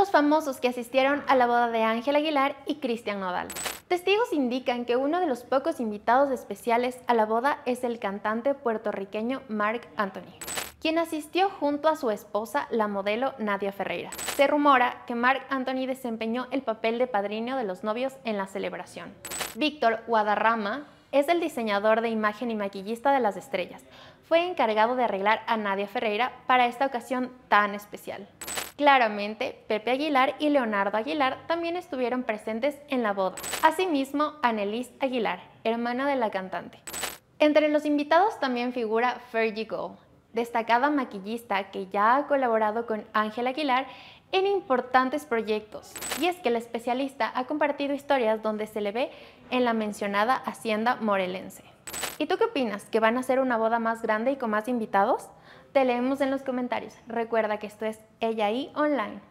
los famosos que asistieron a la boda de Ángel Aguilar y Cristian Nodal. Testigos indican que uno de los pocos invitados especiales a la boda es el cantante puertorriqueño Mark Anthony, quien asistió junto a su esposa, la modelo Nadia Ferreira. Se rumora que Mark Anthony desempeñó el papel de padrino de los novios en la celebración. Víctor Guadarrama es el diseñador de imagen y maquillista de las estrellas. Fue encargado de arreglar a Nadia Ferreira para esta ocasión tan especial. Claramente, Pepe Aguilar y Leonardo Aguilar también estuvieron presentes en la boda. Asimismo, Annelise Aguilar, hermana de la cantante. Entre los invitados también figura Fergie Go, destacada maquillista que ya ha colaborado con Ángel Aguilar en importantes proyectos. Y es que la especialista ha compartido historias donde se le ve en la mencionada Hacienda Morelense. ¿Y tú qué opinas? ¿Que van a ser una boda más grande y con más invitados? Te leemos en los comentarios. Recuerda que esto es Ella ahí Online.